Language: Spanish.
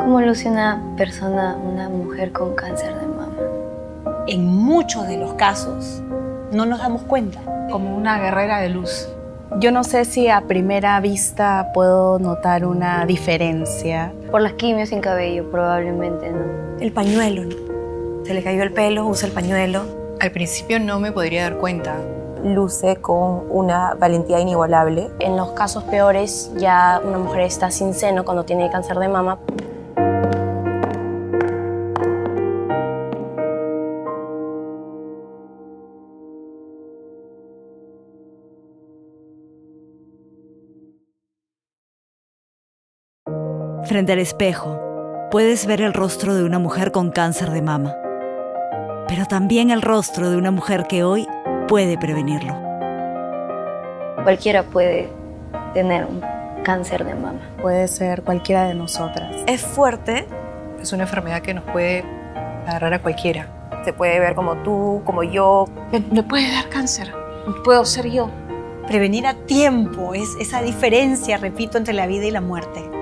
¿Cómo luce una persona, una mujer con cáncer de mama? En muchos de los casos no nos damos cuenta. Como una guerrera de luz. Yo no sé si a primera vista puedo notar una diferencia. Por las quimios sin cabello, probablemente, ¿no? El pañuelo, ¿no? Se le cayó el pelo, usa el pañuelo. Al principio no me podría dar cuenta. Luce con una valentía inigualable. En los casos peores, ya una mujer está sin seno cuando tiene cáncer de mama. Frente al espejo, puedes ver el rostro de una mujer con cáncer de mama, pero también el rostro de una mujer que hoy puede prevenirlo. Cualquiera puede tener un cáncer de mama. Puede ser cualquiera de nosotras. Es fuerte. Es una enfermedad que nos puede agarrar a cualquiera. Se puede ver como tú, como yo. Me, me puede dar cáncer. Puedo ser yo. Prevenir a tiempo es esa diferencia, repito, entre la vida y la muerte.